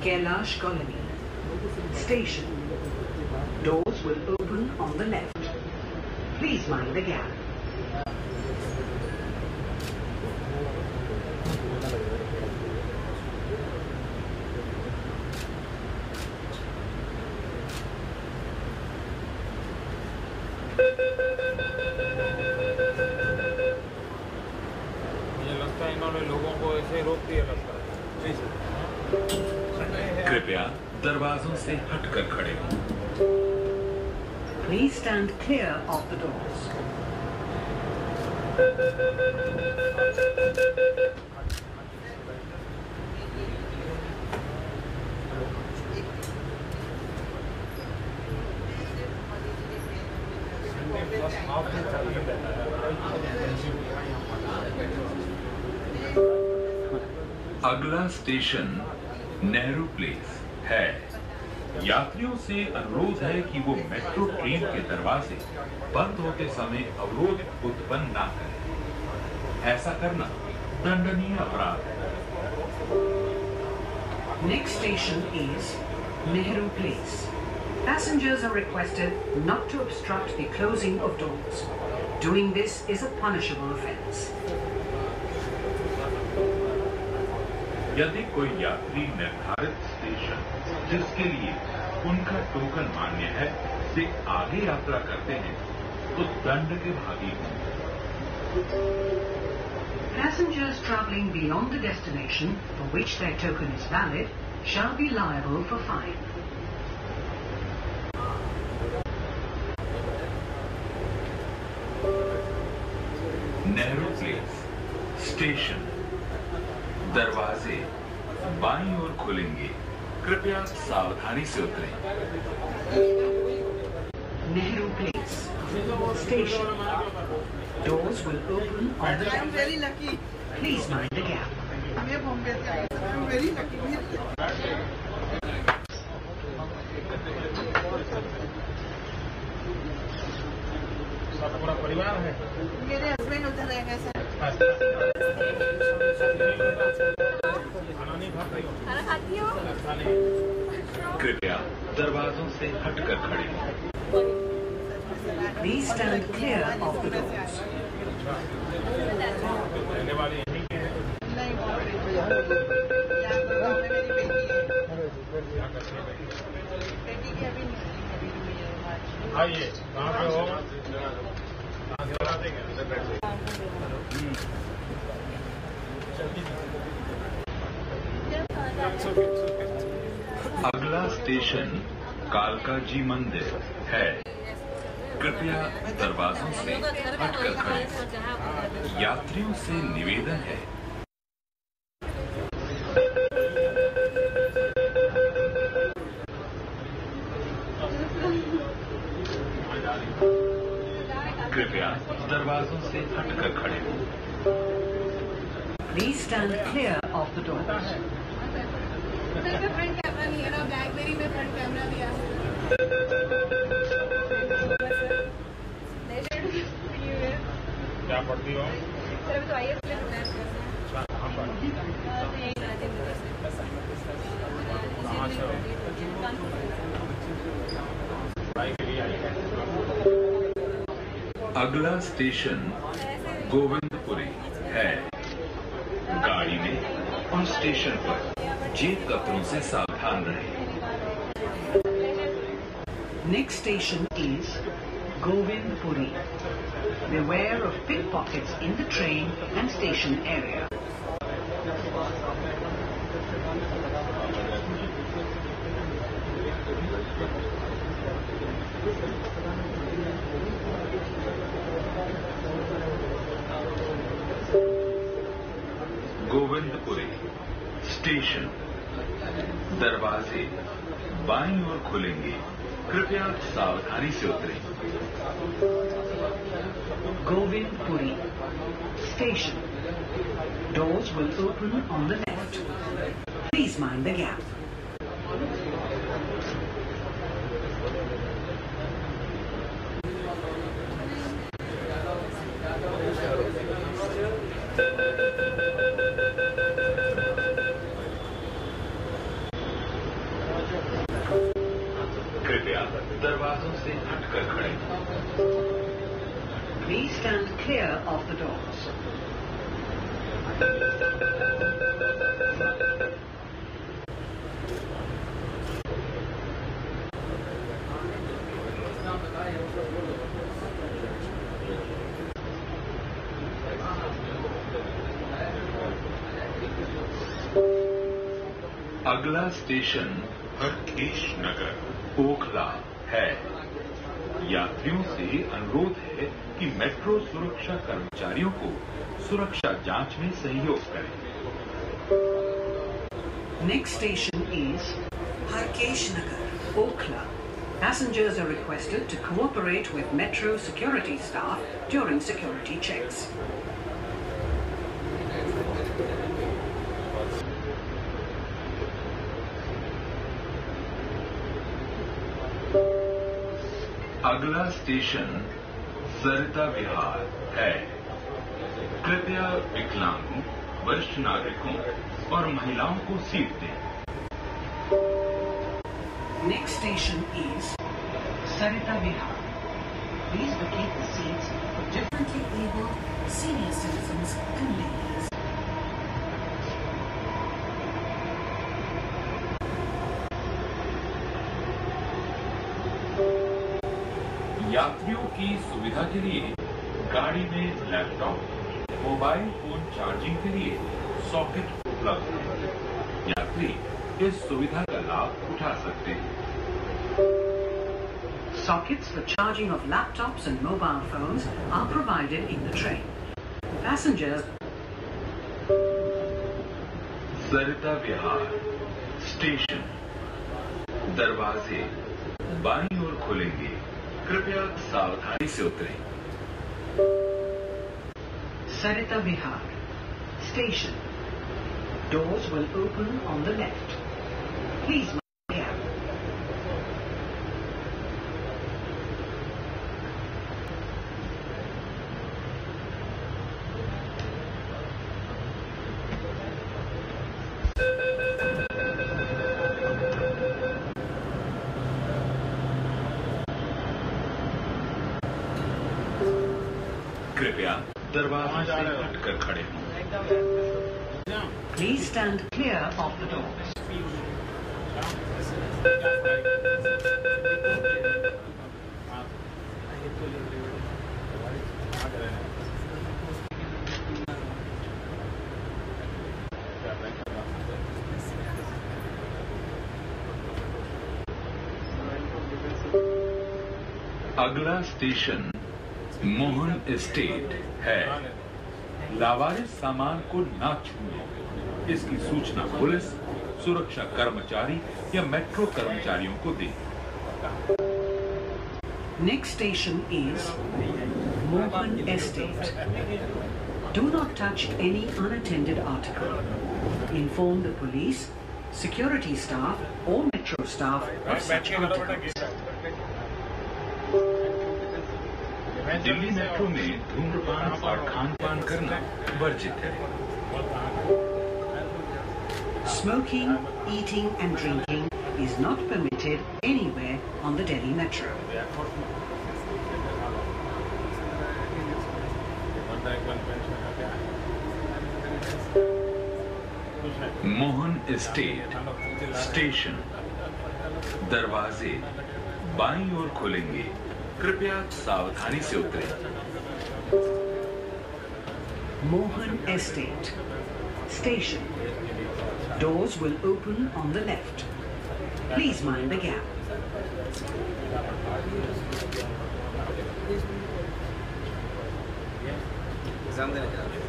Kailash Colony. Station. Doors will open on the left. Please mind the gap. से हटकर खड़े हों। Please stand clear of the doors अगला station Nehru place है। यात्रियों से अनुरोध है कि वो मेट्रो ट्रेन के दरवाजे बंद होते समय अवरोध उत्पन्न ना करें ऐसा करना दंडनीय अपराध है Next station is Nehru Place. Passengers are requested not to obstruct the closing of doors. Doing this is a punishable offence. यदि कोई यात्री निर्धारित स्टेशन जिसके लिए उनका टोकन मान्य है से आगे यात्रा करते हैं तो दंड के भागी होंगे Passengers travelling beyond the destination for which their token is valid shall be liable for fine. Nehru Place station दरवाजे बाईं ओर खुलेंगे कृपया सावधानी से उतरें। Nehru Place station doors will open on I am very lucky please mind the gap मैं बॉम्बे से आया आई एम वेरी लकी पूरा परिवार है मेरे हस्बैंड उधर रह गए सर खाना खाते हो हो कृपया दरवाजों से हटकर खड़े हों Please stand clear of the doors. हैं है हैं है, है। आइए कहाँ पे हो कहाँ से बना देंगे अंदर बैठे अगला स्टेशन कालका जी मंदिर है। कृपया दरवाजों से हटकर खड़े। यात्रियों से निवेदन है। कृपया दरवाजों से हटकर खड़े। Please stand clear of the doors. पढ़ती हो अभी तो आई एस में अच्छा कहाँ पर कहाँ से पढ़ाई के लिए आई है अगला स्टेशन गोविंदपुरी है। गाड़ी में और स्टेशन पर जेब कपड़ों से सावधान रहें। Next station is Govind Puri. Beware of pickpockets in the train and station area. Govindpuri station दरवाजे बाईं ओर खुलेंगे कृपया सावधानी से उतरें Govind Puri. Station. Doors will open on the left. Please mind the gap. कृपया दरवाजों से हटकर खड़े हों Please stand clear of the doors. अगला स्टेशन हरकेश नगर ओखला है यात्रियों से अनुरोध है कि मेट्रो सुरक्षा कर्मचारियों को सुरक्षा जाँच में सहयोग करें। Next station is Harkesh Nagar Okhla passengers are requested to cooperate with metro security staff during security checks अगला स्टेशन सरिता विहार है। कृपया विकलांगों, वरिष्ठ नागरिकों और महिलाओं को सीट दें। Next station is Sarita Vihar. Please vacate the differently senior citizen convenient यात्रियों की सुविधा के लिए गाड़ी में लैपटॉप मोबाइल फ़ोन चार्जिंग के लिए सॉकेट उपलब्ध है। यात्री इस सुविधा का लाभ उठा सकते हैं। Sockets for charging of laptops and mobile phones are provided in the train. Passengers Sarita Vihar station दरवाजे बाईं ओर खुलेंगे। कृपया सावधानी से उतरें Sarita Vihar. Station. Doors will open on the left. Please mind the gap. कृपया दरबार से जा खड़े प्लीज़ स्टैंड क्लियर अगला स्टेशन मोहन एस्टेट है लावारिस सामान को ना छूने इसकी सूचना पुलिस सुरक्षा कर्मचारी या मेट्रो कर्मचारियों को दें Next station is Mohan Estate. Do not touch any unattended article. Inform the police, security staff, or metro staff of such articles. Delhi metro में धूम्रपान और खान पान करना वर्जित है। Smoking eating and drinking is not permitted any way on the Delhi metro Mohan Estate station दरवाजे बाई और खुलेंगे। कृपया सावधानी से उतरें Mohan Estate. Station. Doors will open on the left. Please mind the gap. Exam देने जा रहे हैं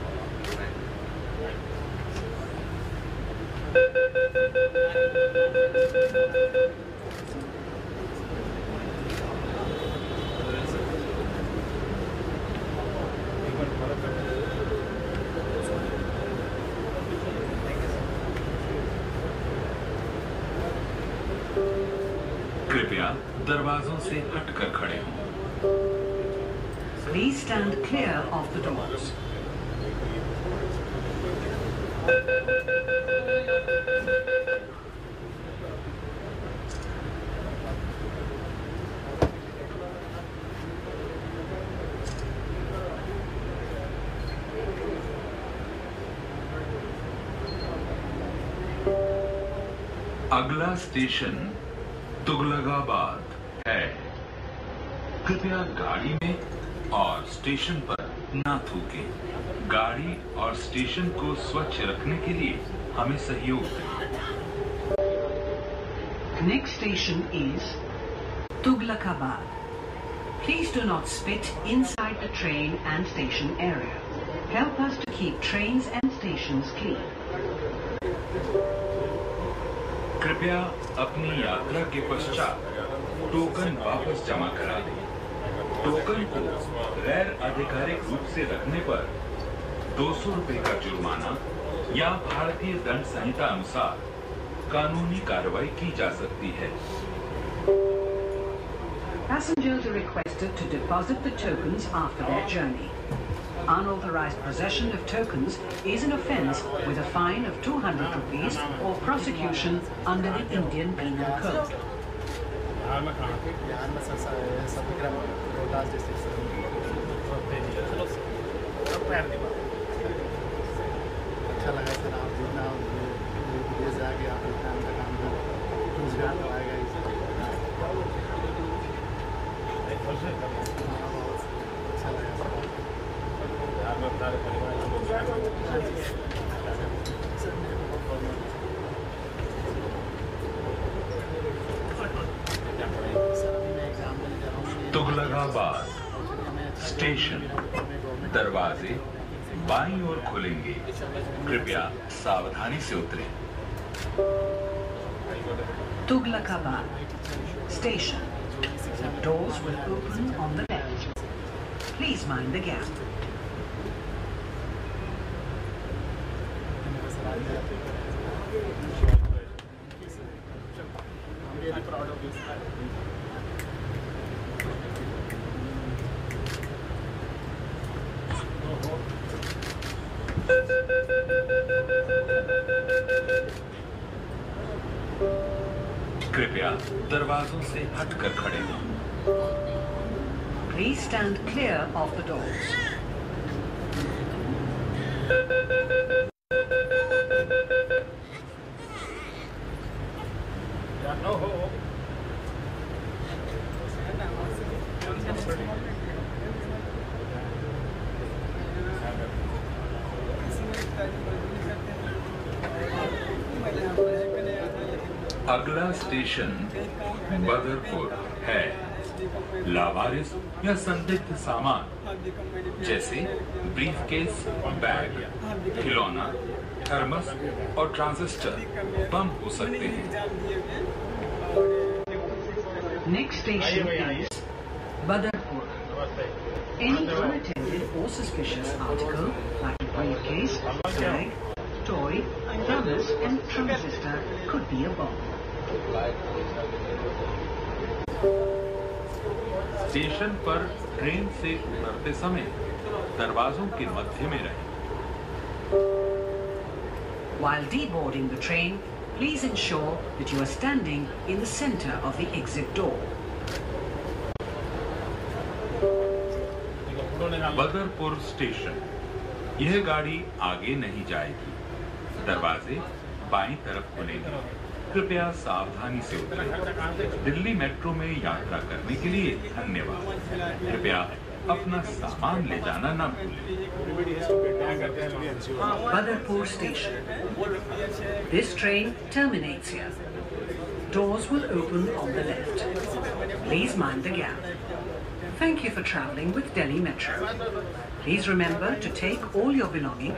दरवाजों से हट कर खड़े हों। Please stand clear of the doors अगला स्टेशन तुगलगाबाद है। कृपया गाड़ी में और स्टेशन पर ना थूके। गाड़ी और स्टेशन को स्वच्छ रखने के लिए हमें सहयोग दें। Next station is Tughlakabad please do not spit inside the train and station area help us to keep train and station clean कृपया अपनी यात्रा के पश्चात टोकन वापस जमा करा दें टोकन को गैर आधिकारिक रूप से रखने पर दो सौ का जुर्माना या भारतीय दंड संहिता अनुसार कानूनी कार्रवाई की जा सकती है Passengers are requested to deposit the tokens after their journey. Unauthorized possession of tokens is an offence with a fine of 200 rupees or prosecution under the Indian Penal Code. District चलो सब पैर दी अच्छा लगा सर आप जितना विदेश जाके आप इतना उनका काम कर रोज़गार कराएगा इससे अच्छा लगा सर। यार अपना परिवार हैदराबाद स्टेशन दरवाजे बाई और खुलेंगे। कृपया सावधानी से उतरे। Tughlakabad station. Doors will open on the left please mind the gap कृपया दरवाजों से हटकर खड़े हो। Please stand clear of the door station Badarpur है लावारिस या संदिग्ध सामान जैसे ब्रीफकेस बैग खिलौना थर्मस और ट्रांजिस्टर बम हो सकते हैं is Badarpur. नमस्ते Any unattended or suspicious article, like a briefcase, bag, toy, thermos, and transistor, could be a bomb. Station पर ट्रेन से उतरते समय दरवाजों के मध्य में रहें While deboarding the train, please ensure that you are standing in the center of the exit door. Badarpur station यह गाड़ी आगे नहीं जाएगी दरवाजे बाईं तरफ़ खुलेंगे कृपया सावधानी से दिल्ली मेट्रो में यात्रा करने के लिए धन्यवाद कृपया अपना सामान ले जाना न भूलें क्या करते हैं Badarpur Station. This train terminates here. Doors will open on the left. Please mind the gap. Thank you for traveling with Delhi Metro. Please remember to take all your belongings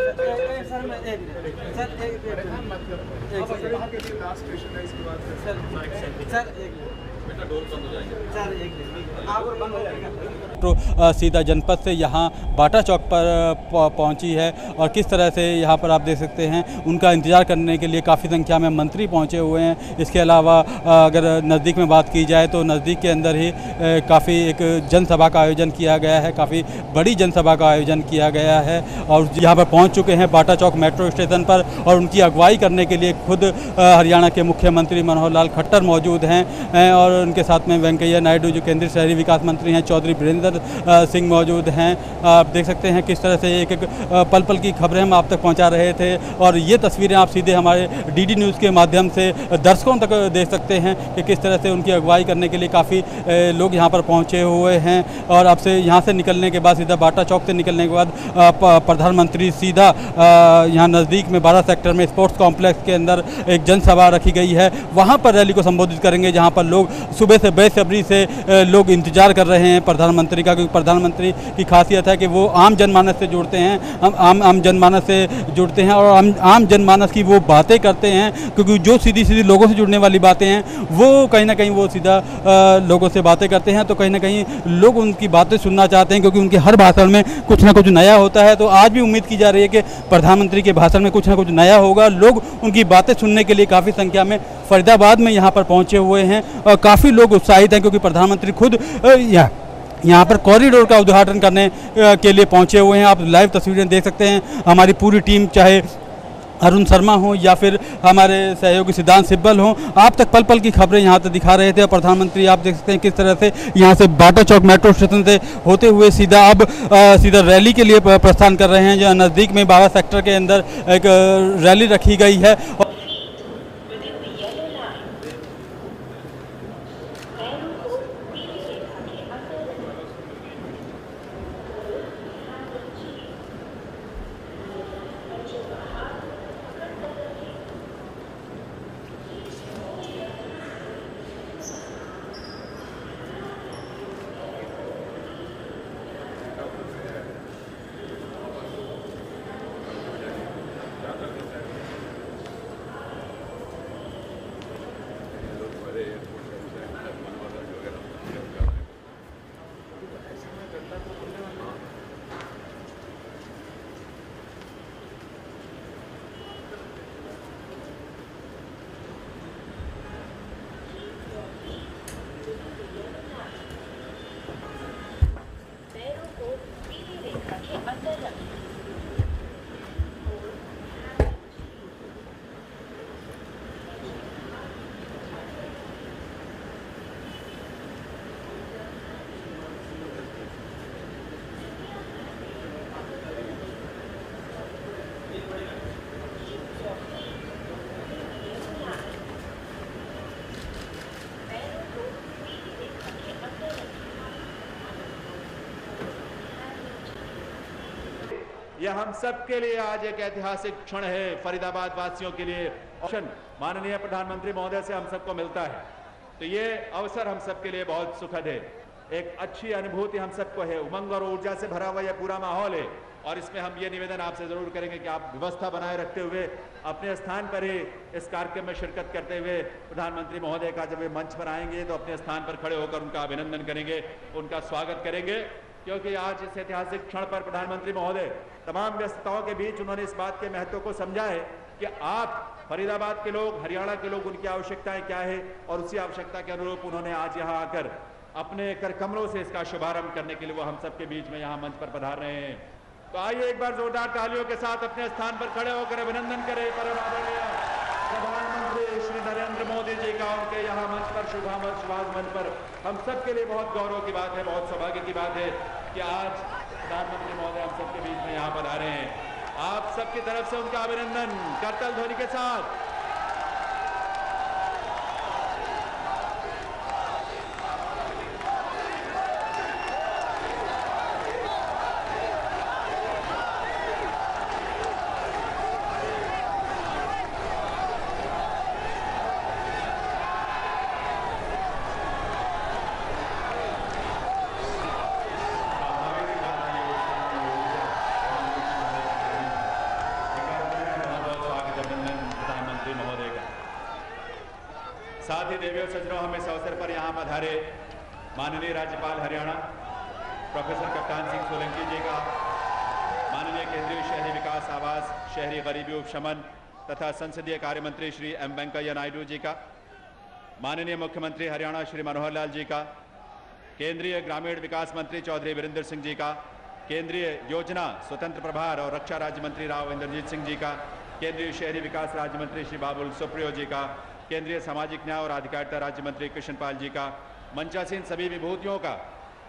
sir एक sir एक metro सीधा जनपद से यहाँ बाटा चौक पर पहुँची है और किस तरह से यहाँ पर आप देख सकते हैं उनका इंतज़ार करने के लिए काफ़ी संख्या में मंत्री पहुँचे हुए हैं। इसके अलावा अगर नज़दीक में बात की जाए तो नज़दीक के अंदर ही काफ़ी एक जनसभा का आयोजन किया गया है काफ़ी बड़ी जनसभा का आयोजन किया गया है और यहाँ पर पहुँच चुके हैं बाटा चौक मेट्रो स्टेशन पर और उनकी अगुवाई करने के लिए खुद हरियाणा के मुख्यमंत्री मनोहर लाल खट्टर मौजूद हैं और उनके साथ में वेंकैया नायडू, जो केंद्रीय शहरी विकास मंत्री हैं, चौधरी वीरेंद्र सिंह मौजूद हैं। आप देख सकते हैं किस तरह से एक एक पल पल की खबरें हम आप तक पहुँचा रहे थे और ये तस्वीरें आप सीधे हमारे डीडी न्यूज़ के माध्यम से दर्शकों तक देख सकते हैं कि किस तरह से उनकी अगुवाई करने के लिए काफ़ी लोग यहाँ पर पहुँचे हुए हैं। और अब से यहाँ से निकलने के बाद, सीधा बाटा चौक से निकलने के बाद प्रधानमंत्री सीधा यहाँ नज़दीक में बारह सेक्टर में स्पोर्ट्स कॉम्प्लेक्स के अंदर एक जनसभा रखी गई है। वहाँ पर रैली को संबोधित करेंगे, जहाँ पर लोग सुबह से बेसब्री से लोग इंतज़ार कर रहे हैं प्रधानमंत्री का, क्योंकि प्रधानमंत्री की खासियत है कि वो आम जनमानस से जुड़ते हैं हम आम आम जनमानस से जुड़ते हैं और आम आम जनमानस की वो बातें करते हैं, क्योंकि जो सीधी सीधी लोगों से जुड़ने वाली बातें हैं, वो कहीं ना कहीं वो सीधा लोगों से बातें करते हैं तो कहीं ना कहीं लोग उनकी बातें सुनना चाहते हैं, क्योंकि उनके हर भाषण में कुछ ना कुछ नया होता है तो आज भी उम्मीद की जा रही है कि प्रधानमंत्री के भाषण में कुछ ना कुछ नया होगा, लोग उनकी बातें सुनने के लिए काफ़ी संख्या में फरीदाबाद में यहाँ पर पहुँचे हुए हैं। और काफ़ी लोग उत्साहित हैं क्योंकि प्रधानमंत्री खुद यहाँ यहाँ पर कॉरिडोर का उद्घाटन करने के लिए पहुँचे हुए हैं। आप लाइव तस्वीरें देख सकते हैं। हमारी पूरी टीम, चाहे अरुण शर्मा हो या फिर हमारे सहयोगी सिद्धांत सिब्बल हो, आप तक पल पल की खबरें यहाँ तक दिखा रहे थे। और प्रधानमंत्री, आप देख सकते हैं किस तरह से यहाँ से बाटा चौक मेट्रो स्टेशन से होते हुए सीधा अब सीधा रैली के लिए प्रस्थान कर रहे हैं। जहाँ नज़दीक में बाबा सेक्टर के अंदर एक रैली रखी गई है। यह हम सब के लिए आज एक ऐतिहासिक क्षण है फरीदाबाद वासियों के लिए। ऑप्शन, माननीय प्रधानमंत्री महोदय से हम सबको मिलता है। तो ये अवसर हम सबके लिए बहुत सुखद है। एक अच्छी अनुभूति हम सबको है। उमंग और ऊर्जा से भरा हुआ यह पूरा माहौल है। और इसमें हम ये निवेदन आपसे ज़रूर करेंगे कि आप व्यवस्था बनाए रखते हुए अपने स्थान पर ही इस कार्यक्रम में शिरकत करते हुए प्रधानमंत्री महोदय का जब वे मंच पर आएँगे तो अपने स्थान पर खड़े होकर उनका अभिनंदन करेंगे, उनका स्वागत करेंगे। क्योंकि आज इस ऐतिहासिक क्षण पर प्रधानमंत्री महोदय तमाम व्यस्तताओं के बीच उन्होंने इस बात के महत्व को समझा है कि आप, फरीदाबाद के लोग, हरियाणा के लोग, उनकी आवश्यकताएँ क्या है और उसी आवश्यकता के अनुरूप उन्होंने आज यहाँ आकर अपने कर कमरों से इसका शुभारंभ करने के लिए वो हम सबके बीच में यहाँ मंच पर पधार रहे हैं। तो आइए एक बार जोरदार तालियों के साथ अपने स्थान पर खड़े होकर अभिनंदन करें परम आदरणीय। नरेंद्र मोदी जी का उनके यहाँ मंच पर शुभागमन मंच पर हम सबके लिए बहुत गौरव की बात है, बहुत सौभाग्य की बात है कि आज प्रधानमंत्री महोदय हम सबके बीच में यहाँ पर आ रहे हैं। आप सबकी तरफ़ से उनका अभिनंदन। करतल ध्वनि के साथ सज्जनों हम इस अवसर पर यहाँ पधारे माननीय राज्यपाल हरियाणा, प्रोफेसर कप्तान सिंह सोलंकी जी का, माननीय केंद्रीय शहरी विकास आवास, शहरी गरीबी उपशमन तथा संसदीय कार्य मंत्री श्री एम वेंकैया नायडू जी का, माननीय मुख्यमंत्री हरियाणा श्री मनोहर लाल जी का, केंद्रीय ग्रामीण विकास मंत्री चौधरी वीरेंद्र सिंह जी का, केंद्रीय योजना, स्वतंत्र प्रभार और रक्षा राज्य मंत्री राव इंद्रजीत सिंह जी का, केंद्रीय शहरी विकास राज्य मंत्री श्री बाबुल सुप्रियो जी का केंद्रीय सामाजिक न्याय और अधिकारिता राज्य मंत्री कृष्णपाल जी का मंचासीन सभी विभूतियों का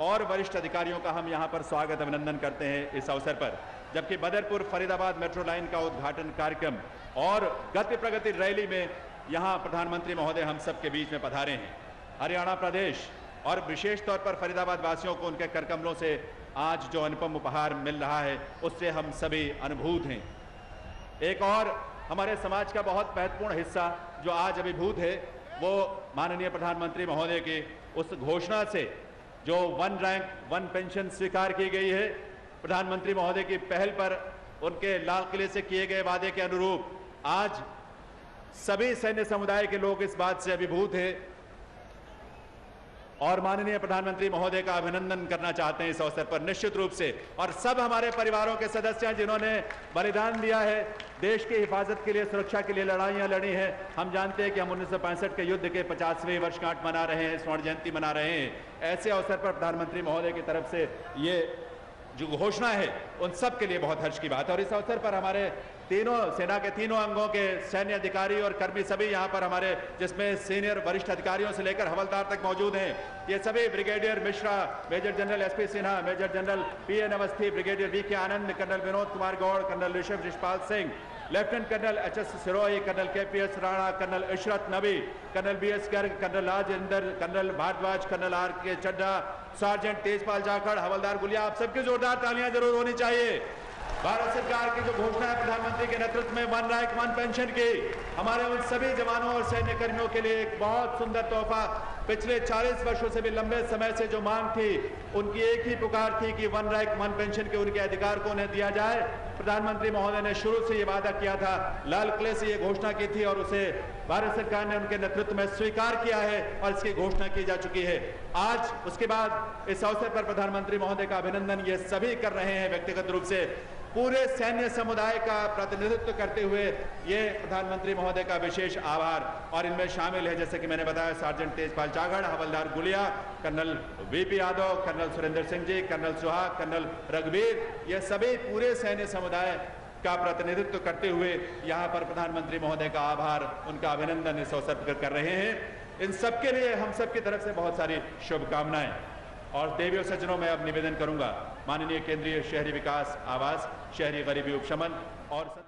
और वरिष्ठ अधिकारियों का हम यहाँ पर स्वागत अभिनंदन करते हैं इस अवसर पर। जबकि बदरपुर फरीदाबाद मेट्रो लाइन का उद्घाटन कार्यक्रम और गति प्रगति रैली में यहाँ प्रधानमंत्री महोदय हम सबके बीच में पधारे हैं। हरियाणा प्रदेश और विशेष तौर पर फरीदाबाद वासियों को उनके करकमलों से आज जो अनुपम उपहार मिल रहा है, उससे हम सभी अनुभूत हैं। एक और हमारे समाज का बहुत महत्वपूर्ण हिस्सा जो आज अभिभूत है, वो माननीय प्रधानमंत्री महोदय की उस घोषणा से जो वन रैंक, वन पेंशन स्वीकार की गई है, प्रधानमंत्री महोदय की पहल पर उनके लाल किले से किए गए वादे के अनुरूप आज सभी सैन्य समुदाय के लोग इस बात से अभिभूत हैं और माननीय प्रधानमंत्री महोदय का अभिनंदन करना चाहते हैं इस अवसर पर निश्चित रूप से। और सब हमारे परिवारों के सदस्य हैं जिन्होंने बलिदान दिया है। देश की हिफाजत के लिए, सुरक्षा के लिए लड़ाइयाँ लड़ी हैं। हम जानते हैं कि हम उन्नीस सौ पैंसठ के युद्ध के पचासवें वर्षगांठ मना रहे हैं, स्वर्ण जयंती मना रहे हैं। ऐसे अवसर पर प्रधानमंत्री महोदय की तरफ़ से ये जो घोषणा है, उन सब के लिए बहुत हर्ष की बात है। और इस अवसर पर हमारे तीनों सेना के तीनों अंगों के सैन्य अधिकारी और कर्मी सभी यहाँ पर हमारे, जिसमें सीनियर वरिष्ठ अधिकारियों से लेकर हवलदार तक मौजूद हैं। ये सभी brigadier Mishra, major general SP Sinha, major general P N Awasthi, brigadier V K Anand, colonel Vinod Kumar Gaur, colonel Rishabh Rishpal Singh, lieutenant colonel H S Sirohi, colonel K P S Rana, colonel Ishrat Nabi, colonel B S Garg, colonel Rajendra, colonel Bhardwaj, colonel R K Chadda sergeant Tejpal Jakhar, हवलदार गुलिया आप सबकी जोरदार तालियाँ ज़रूर होनी चाहिए। भारत सरकार की जो घोषणा है प्रधानमंत्री के नेतृत्व में वन रैंक वन पेंशन की, हमारे उन सभी जवानों और सैन्य कर्मियों के लिए एक बहुत सुंदर तोहफा। पिछले 40 वर्षों से भी लंबे समय से जो मांग थी, उनकी एक ही पुकार थी कि वन रैंक वन पेंशन के उनके अधिकार को उन्हें दिया जाए। प्रधानमंत्री महोदय ने शुरू से ये वादा किया था, लाल किले से ये घोषणा की थी और उसे भारत सरकार ने उनके नेतृत्व में स्वीकार किया है और इसकी घोषणा की जा चुकी है। आज, उसके बाद इस अवसर पर प्रधानमंत्री महोदय का अभिनंदन ये सभी कर रहे हैं व्यक्तिगत रूप से। पूरे सैन्य समुदाय का प्रतिनिधित्व करते हुए ये प्रधानमंत्री महोदय का विशेष आभार। और इनमें शामिल है, जैसे कि मैंने बताया, सार्जेंट तेजपाल चागड़ हवलदार Gulia, colonel VP Yadav, colonel Surendra Singh ji, colonel Suhag, colonel रघुवीर, ये सभी पूरे सैन्य समुदाय का प्रतिनिधित्व करते हुए यहाँ पर प्रधानमंत्री महोदय का आभार, उनका अभिनंदन इस अवसर पर कर रहे हैं। इन सबके लिए हम सबकी तरफ़ से बहुत सारी शुभकामनाएँ। और देवी और सज्जनों, में अब निवेदन करूँगा, माननीय केंद्रीय शहरी विकास आवास, शहरी गरीबी उपशमन और